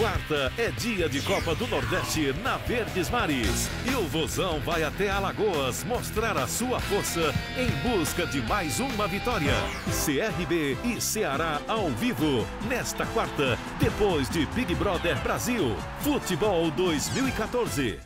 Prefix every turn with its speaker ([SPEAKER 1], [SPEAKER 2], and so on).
[SPEAKER 1] Quarta é dia de Copa do Nordeste na Verdes Mares. E o Vozão vai até Alagoas mostrar a sua força em busca de mais uma vitória. CRB e Ceará ao vivo nesta quarta, depois de Big Brother Brasil. Futebol 2014.